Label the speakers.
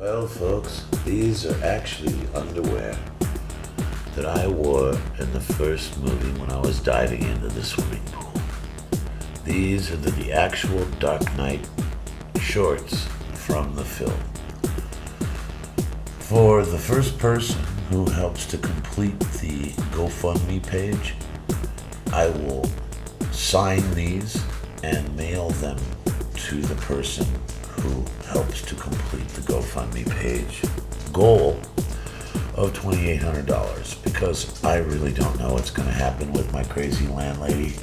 Speaker 1: Well, folks, these are actually underwear that I wore in the first movie when I was diving into the swimming pool. These are the, the actual Dark Knight shorts from the film. For the first person who helps to complete the GoFundMe page, I will sign these and mail them to the person helps to complete the GoFundMe page goal of $2,800 because I really don't know what's going to happen with my crazy landlady.